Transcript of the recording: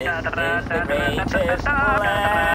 This the greatest land.